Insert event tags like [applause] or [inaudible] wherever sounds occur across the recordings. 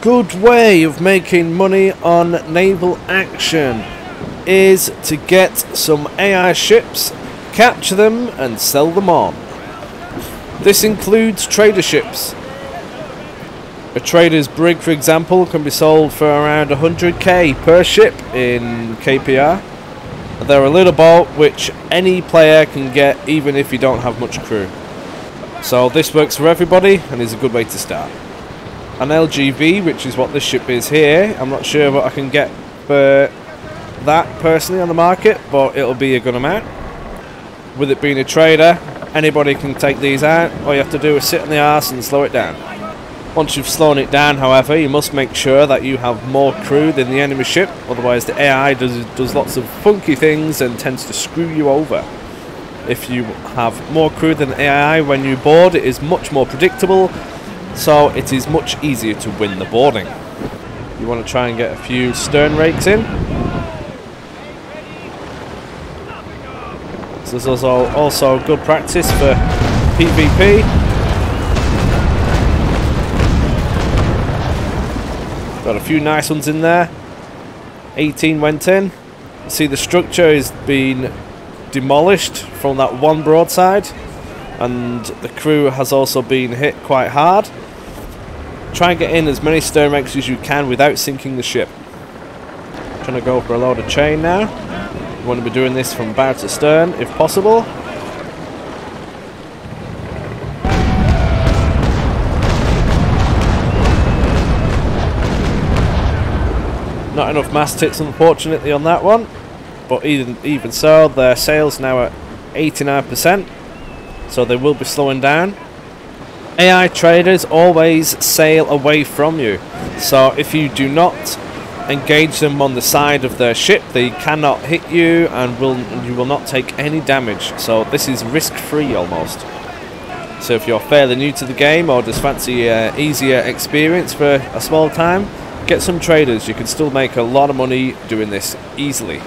good way of making money on naval action is to get some AI ships, capture them and sell them on. This includes trader ships. A trader's brig, for example, can be sold for around 100k per ship in KPR. They're a little boat which any player can get even if you don't have much crew. So this works for everybody and is a good way to start. An LGV, which is what this ship is here, I'm not sure what I can get for that personally on the market, but it'll be a good amount. With it being a trader, anybody can take these out. All you have to do is sit on the arse and slow it down. Once you've slowed it down, however, you must make sure that you have more crew than the enemy ship, otherwise the AI does, does lots of funky things and tends to screw you over. If you have more crew than AI when you board, it is much more predictable, so it is much easier to win the boarding. You want to try and get a few stern rakes in. So this is also, also good practice for PvP. Got a few nice ones in there. 18 went in. See the structure has been demolished from that one broadside and the crew has also been hit quite hard. Try and get in as many stern rakes as you can without sinking the ship. Trying to go for a load of chain now. You want to be doing this from bow to stern if possible. Not enough mast hits unfortunately on that one, but even even so, their sails now at 89%, so they will be slowing down. AI traders always sail away from you, so if you do not engage them on the side of their ship, they cannot hit you and will you will not take any damage. So this is risk-free almost. So if you're fairly new to the game or just fancy an uh, easier experience for a small time, get some traders. You can still make a lot of money doing this easily.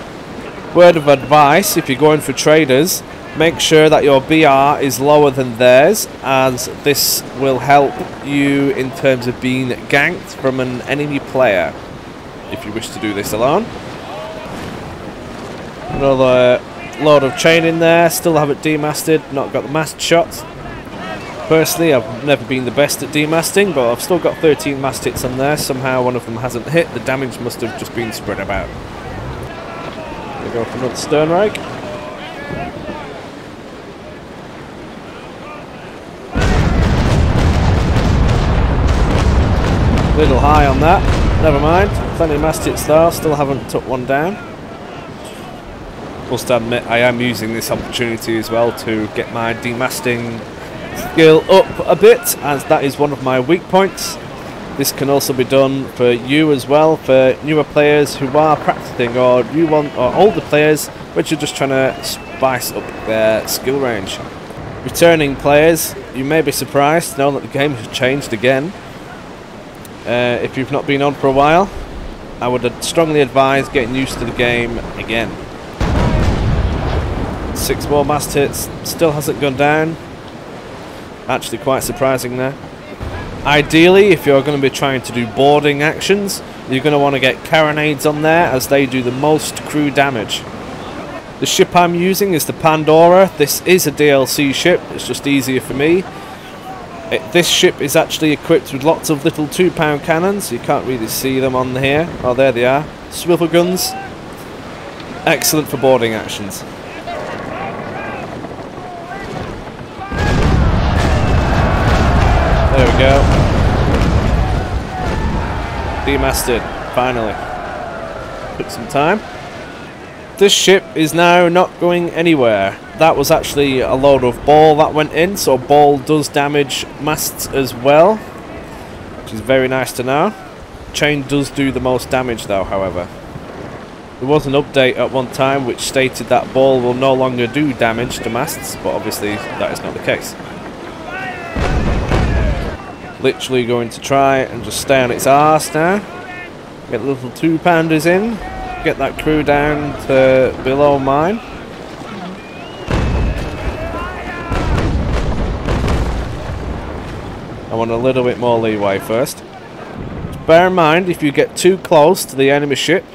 Word of advice, if you're going for traders, make sure that your BR is lower than theirs as this will help you in terms of being ganked from an enemy player if you wish to do this alone. Another load of chain in there, still have it demasted, not got the mast shot. Personally, I've never been the best at demasting, but I've still got 13 mast hits on there. Somehow one of them hasn't hit. The damage must have just been spread about. We go for another stern rake. Little high on that. Never mind. Plenty of mast hits though. Still haven't took one down. Must admit, I am using this opportunity as well to get my demasting skill up a bit as that is one of my weak points. This can also be done for you as well, for newer players who are practicing or you want or older players which are just trying to spice up their skill range. Returning players, you may be surprised to know that the game has changed again. Uh, if you've not been on for a while, I would strongly advise getting used to the game again. Six more mast hits, still hasn't gone down. Actually quite surprising there. Ideally, if you're going to be trying to do boarding actions, you're going to want to get carronades on there as they do the most crew damage. The ship I'm using is the Pandora. This is a DLC ship, it's just easier for me. It, this ship is actually equipped with lots of little two pound cannons. You can't really see them on here. Oh, there they are. Swivel guns. Excellent for boarding actions. There we go. Demasted, finally. Took some time. This ship is now not going anywhere. That was actually a load of ball that went in, so ball does damage masts as well. Which is very nice to know. Chain does do the most damage though, however. There was an update at one time which stated that ball will no longer do damage to masts, but obviously that is not the case literally going to try and just stay on its arse now. Get little two pounders in. Get that crew down to below mine. I want a little bit more leeway first. bear in mind if you get too close to the enemy ship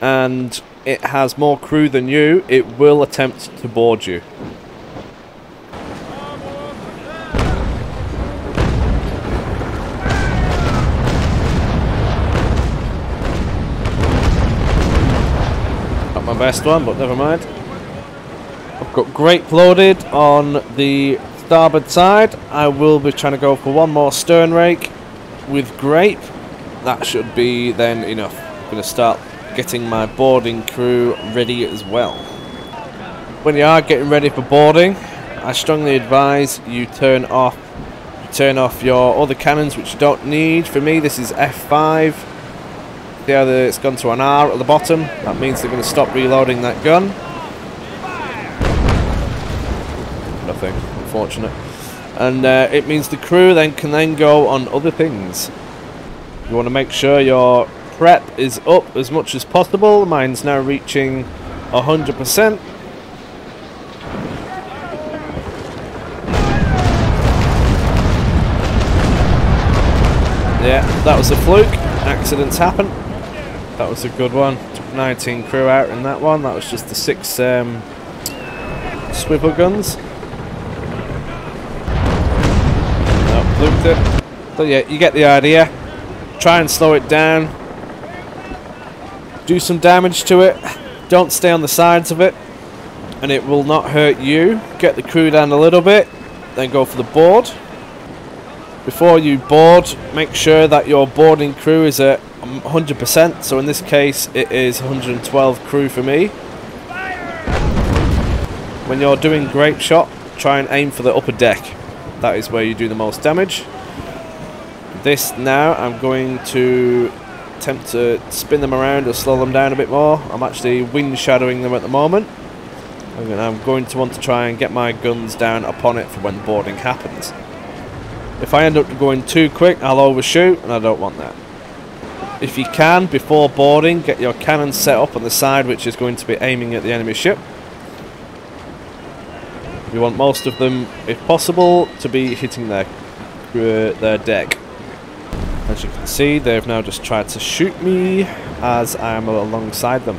and it has more crew than you, it will attempt to board you. Best one, but never mind. I've got grape loaded on the starboard side. I will be trying to go for one more stern rake with grape. That should be then enough. I'm going to start getting my boarding crew ready as well. When you are getting ready for boarding, I strongly advise you turn off turn off your other cannons which you don't need. For me this is F5. See how it's gone to an R at the bottom? That means they're going to stop reloading that gun. Nothing, unfortunate. And uh, it means the crew then can then go on other things. You want to make sure your prep is up as much as possible. Mine's now reaching 100%. Yeah, that was a fluke. Accidents happen. That was a good one. Took 19 crew out in that one. That was just the six um, swivel guns. No, fluked it. So yeah, you get the idea. Try and slow it down do some damage to it. Don't stay on the sides of it. And it will not hurt you. Get the crew down a little bit. Then go for the board. Before you board, make sure that your boarding crew is at Um, 100%. So in this case, it is 112 crew for me. When you're doing grape shot, try and aim for the upper deck. That is where you do the most damage. This now, I'm going to attempt to spin them around or slow them down a bit more. I'm actually wind shadowing them at the moment. I'm going to want to try and get my guns down upon it for when boarding happens. If I end up going too quick, I'll overshoot, and I don't want that. If you can, before boarding, get your cannon set up on the side which is going to be aiming at the enemy ship. You want most of them, if possible, to be hitting their, uh, their deck. As you can see, they've now just tried to shoot me as I am alongside them.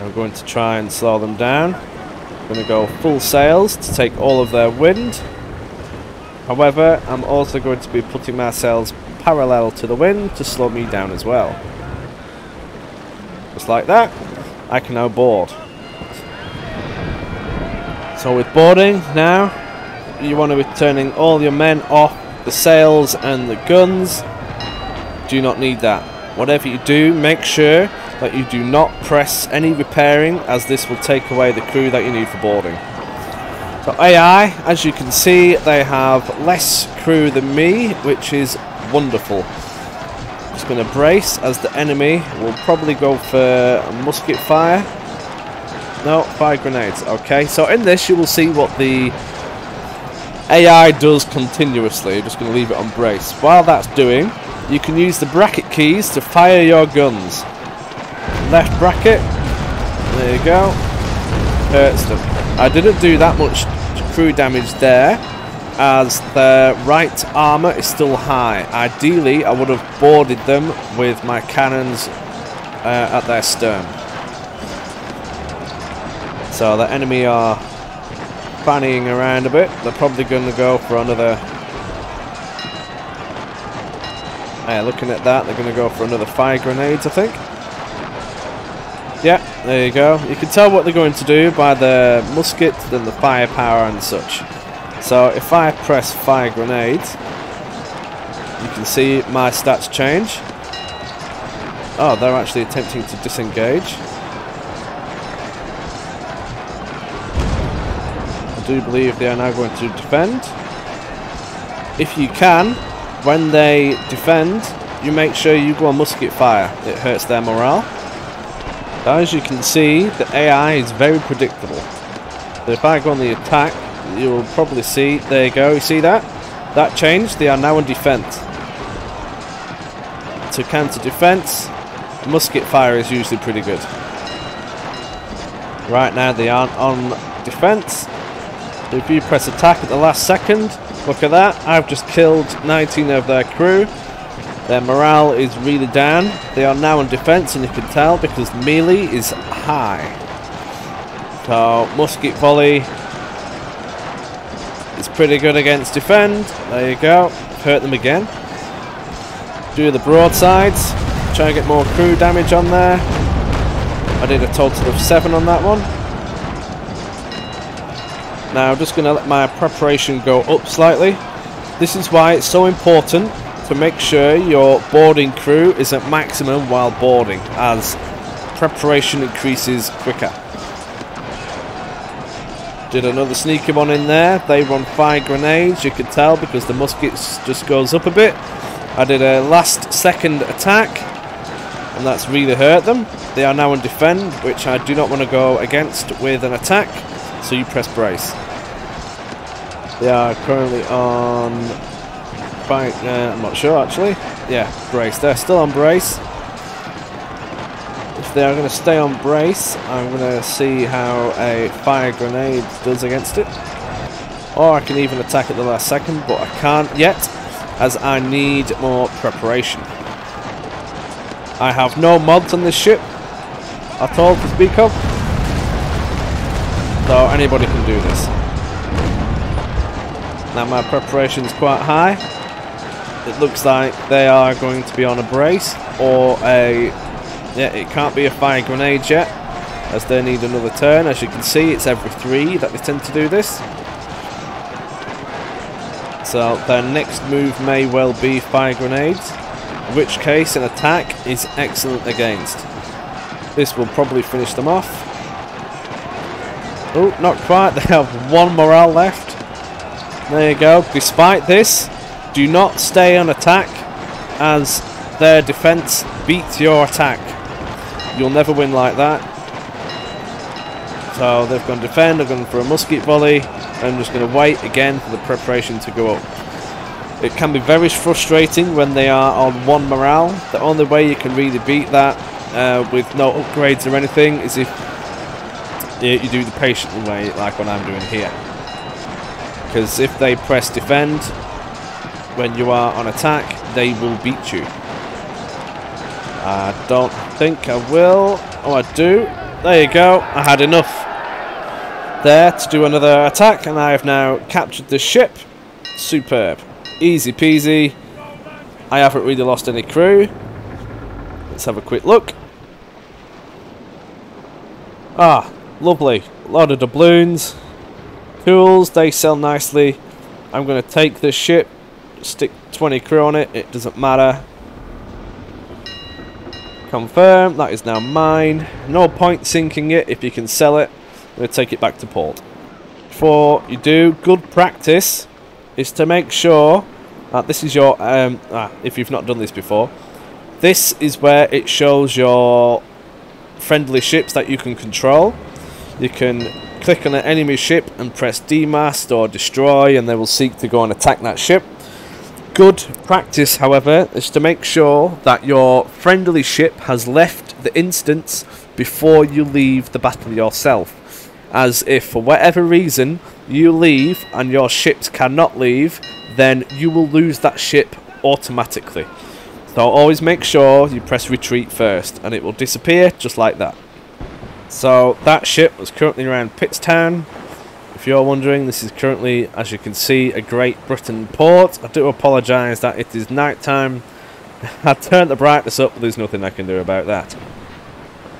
I'm going to try and slow them down. I'm going to go full sails to take all of their wind. However, I'm also going to be putting my sails parallel to the wind to slow me down as well. Just like that, I can now board. So with boarding now, you want to be turning all your men off the sails and the guns do not need that. Whatever you do, make sure that you do not press any repairing as this will take away the crew that you need for boarding. So AI, as you can see, they have less crew than me, which is wonderful. Just going to brace as the enemy will probably go for musket fire. No, fire grenades. Okay, so in this you will see what the AI does continuously. I'm just going to leave it on brace. While that's doing, you can use the bracket keys to fire your guns. Left bracket. There you go. Hurts them. I didn't do that much crew damage there as their right armour is still high. Ideally, I would have boarded them with my cannons uh, at their stern. So the enemy are fannying around a bit. They're probably going to go for another Yeah, looking at that, they're going to go for another fire grenades, I think. Yeah, there you go. You can tell what they're going to do by the musket and the firepower and such. So if I press fire grenades, you can see my stats change. Oh, they're actually attempting to disengage. I do believe they are now going to defend. If you can, when they defend, you make sure you go on musket fire. It hurts their morale. As you can see, the AI is very predictable. So if I go on the attack, you will probably see, there you go, you see that? That changed, they are now on defense. To counter defense, musket fire is usually pretty good. Right now they aren't on defense. If you press attack at the last second, Look at that, I've just killed 19 of their crew. Their morale is really down. They are now on defence, and you can tell because melee is high. So, musket volley is pretty good against defend. There you go. Hurt them again. Do the broadsides. Try and get more crew damage on there. I did a total of seven on that one. Now I'm just going to let my preparation go up slightly. This is why it's so important to make sure your boarding crew is at maximum while boarding as preparation increases quicker. Did another sneaky one in there. They run fire grenades, you can tell because the muskets just goes up a bit. I did a last second attack and that's really hurt them. They are now on defend, which I do not want to go against with an attack, so you press brace. They are currently on fight. Uh, I'm not sure actually. Yeah, brace. They're still on brace. They are going to stay on brace, I'm going to see how a fire grenade does against it. Or I can even attack at the last second, but I can't yet, as I need more preparation. I have no mods on this ship at all to speak of. So anybody can do this. Now my preparation is quite high. It looks like they are going to be on a brace or a... Yeah, it can't be a fire grenade yet as they need another turn. As you can see, it's every three that they tend to do this. So their next move may well be fire grenades, in which case an attack is excellent against. This will probably finish them off. Oh, not quite. [laughs] They have one morale left. There you go. Despite this, do not stay on attack as their defense beats your attack. You'll never win like that. So they've gone defend, they've gone for a musket volley. I'm just going to wait again for the preparation to go up. It can be very frustrating when they are on one morale. The only way you can really beat that uh, with no upgrades or anything is if you do the patient way like what I'm doing here because if they press defend when you are on attack, they will beat you. I don't think I will. Oh, I do. There you go. I had enough there to do another attack, and I have now captured the ship. Superb. Easy peasy. I haven't really lost any crew. Let's have a quick look. Ah, lovely. A lot of doubloons. Tools, they sell nicely. I'm going to take this ship, stick 20 crew on it, it doesn't matter. Confirm, that is now mine. No point sinking it if you can sell it. To take it back to port. Before you do, good practice is to make sure that this is your, um, ah, if you've not done this before, this is where it shows your friendly ships that you can control. You can click on an enemy ship and press demast or destroy and they will seek to go and attack that ship. Good practice, however, is to make sure that your friendly ship has left the instance before you leave the battle yourself. As if for whatever reason you leave and your ships cannot leave, then you will lose that ship automatically. So always make sure you press retreat first and it will disappear just like that. So that ship was currently around Pittstown. If you're wondering, this is currently, as you can see, a Great Britain port. I do apologise that it is night time. [laughs] I turned the brightness up, but there's nothing I can do about that.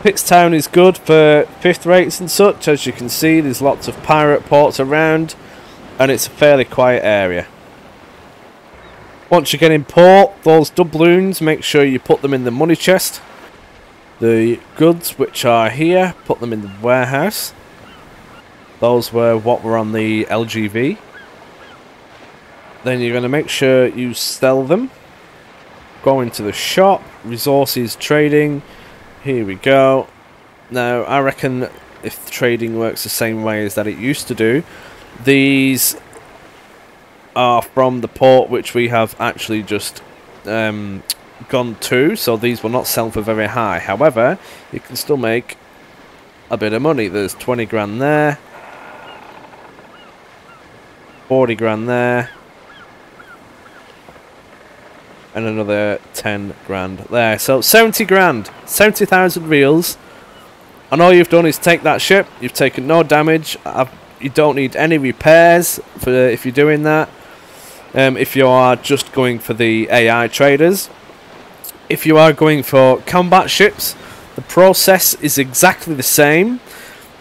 Pittstown is good for fifth rates and such. As you can see, there's lots of pirate ports around, and it's a fairly quiet area. Once you get in port, those doubloons, make sure you put them in the money chest. The goods which are here, put them in the warehouse. Those were what were on the LGV. Then you're going to make sure you sell them. Go into the shop, resources, trading. Here we go. Now, I reckon if trading works the same way as that it used to do, these are from the port which we have actually just um, gone to, so these will not sell for very high. However, you can still make a bit of money. There's 20 grand there, 40 grand there, and another 10 grand there. So 70 grand, 70,000 reals. And all you've done is take that ship. You've taken no damage. I've, you don't need any repairs for if you're doing that. Um, if you are just going for the AI traders. If you are going for combat ships, the process is exactly the same.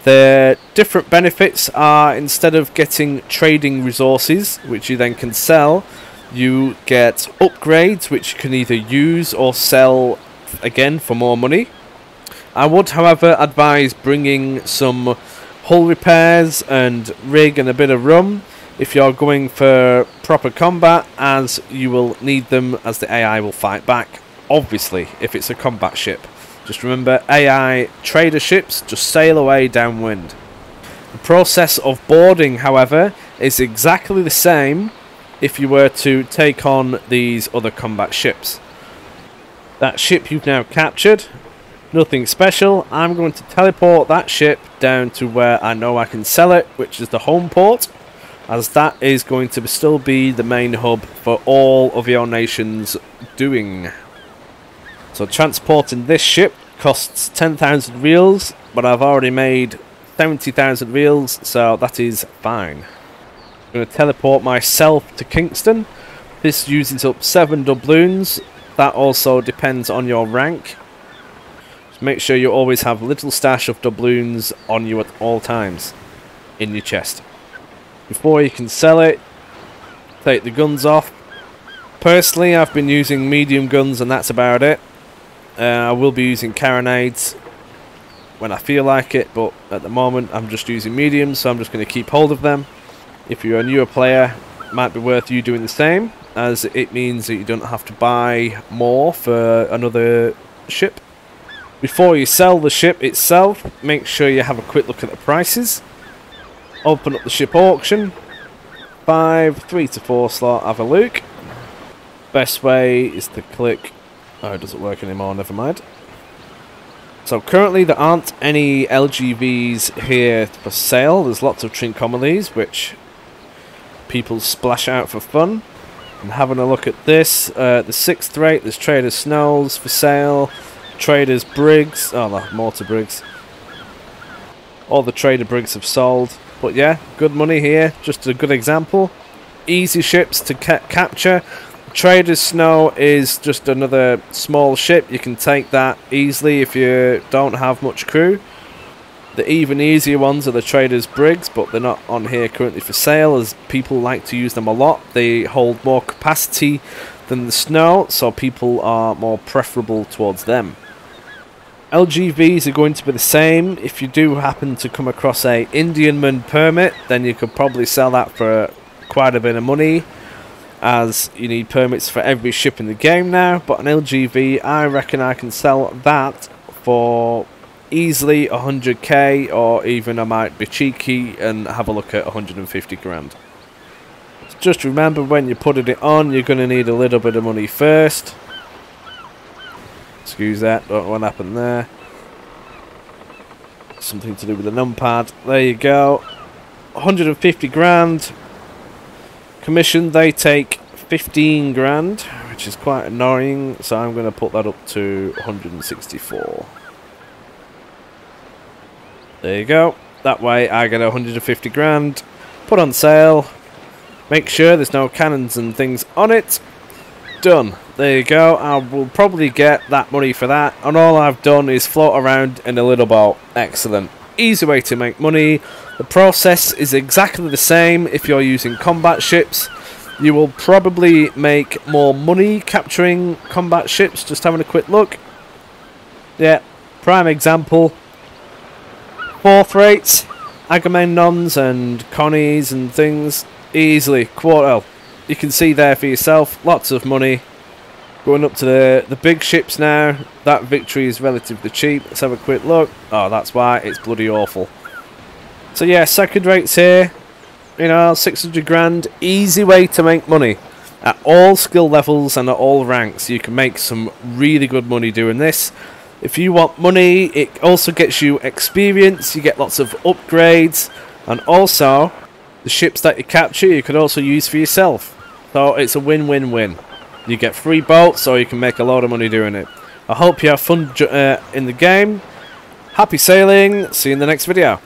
The different benefits are instead of getting trading resources, which you then can sell, you get upgrades which you can either use or sell again for more money. I would, however, advise bringing some hull repairs and rig and a bit of rum if you're going for proper combat, as you will need them as the AI will fight back, obviously, if it's a combat ship. Just remember, AI trader ships just sail away downwind. The process of boarding, however, is exactly the same if you were to take on these other combat ships. That ship you've now captured, nothing special. I'm going to teleport that ship down to where I know I can sell it, which is the home port, as that is going to still be the main hub for all of your nation's doing. So transporting this ship costs 10,000 reals, but I've already made 70,000 reals, so that is fine. I'm going to teleport myself to Kingston. This uses up 7 doubloons. That also depends on your rank. Just make sure you always have a little stash of doubloons on you at all times in your chest. Before you can sell it, take the guns off. Personally, I've been using medium guns and that's about it. Uh, I will be using carronades when I feel like it, but at the moment I'm just using mediums, so I'm just going to keep hold of them. If you're a newer player, might be worth you doing the same, as it means that you don't have to buy more for another ship. Before you sell the ship itself, make sure you have a quick look at the prices. Open up the ship auction. 5, 3 to 4 slot, have a look. Best way is to click Oh, it doesn't work anymore, never mind. So currently there aren't any LGVs here for sale. There's lots of Trincomalees, which people splash out for fun. And having a look at this, uh, the sixth rate, there's Trader Snow's for sale. Traders Brigs, oh no, Mortar Brigs. All the Trader Brigs have sold. But yeah, good money here, just a good example. Easy ships to ca capture. Trader's Snow is just another small ship. You can take that easily if you don't have much crew. The even easier ones are the Trader's Brigs, but they're not on here currently for sale as people like to use them a lot. They hold more capacity than the Snow, so people are more preferable towards them. LGVs are going to be the same. If you do happen to come across a Indiaman permit, then you could probably sell that for quite a bit of money as you need permits for every ship in the game now but an LGV I reckon I can sell that for easily 100k or even I might be cheeky and have a look at 150 grand. Just remember when you're putting it on you're going to need a little bit of money first. Excuse that don't what happened there. Something to do with the numpad. There you go. 150 grand Commission, they take 15 grand, which is quite annoying, so I'm going to put that up to 164. There you go. That way I get 150 grand, put on sale, make sure there's no cannons and things on it. Done. There you go. I will probably get that money for that, and all I've done is float around in a little boat. Excellent. Easy way to make money. The process is exactly the same if you're using combat ships. You will probably make more money capturing combat ships, just having a quick look. Yeah, prime example. Fourth rates, Agamemnons and Connies and things, easily. Quarter, you can see there for yourself, lots of money. Going up to the, the big ships now, that victory is relatively cheap. Let's have a quick look. Oh, that's why, it's bloody awful. So yeah, second rates here, you know, 600 grand, easy way to make money. At all skill levels and at all ranks, you can make some really good money doing this. If you want money, it also gets you experience, you get lots of upgrades, and also, the ships that you capture you can also use for yourself. So it's a win-win-win. You get free boats, or you can make a lot of money doing it. I hope you have fun uh, in the game. Happy sailing. See you in the next video.